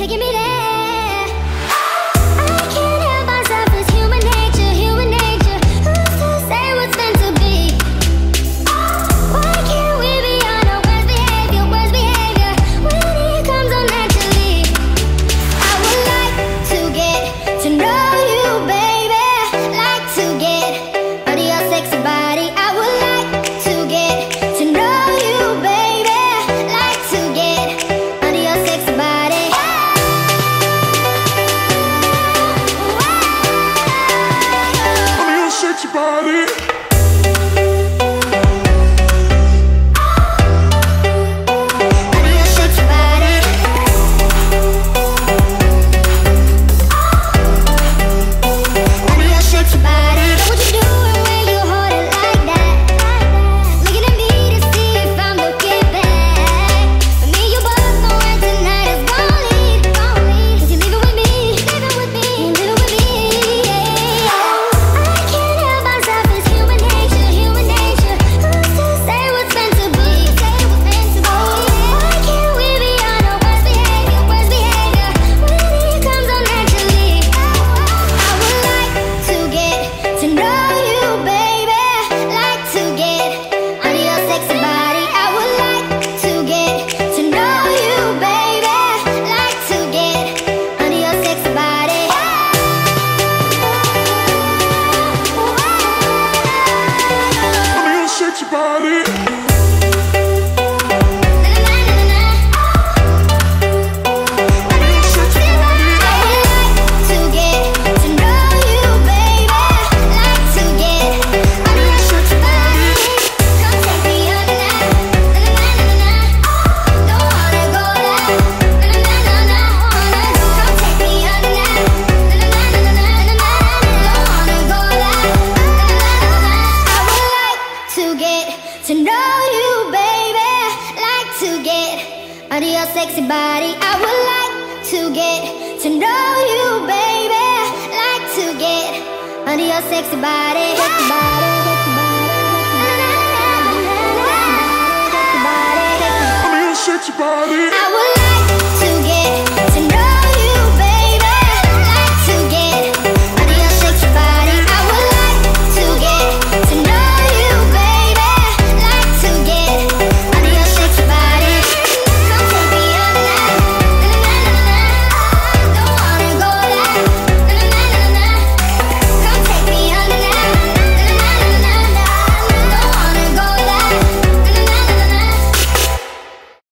taking me there. Ready? body. to know you, baby. Like to get under your sexy body. I would like to get to know you, baby. Like to get under your sexy body. Sexy body.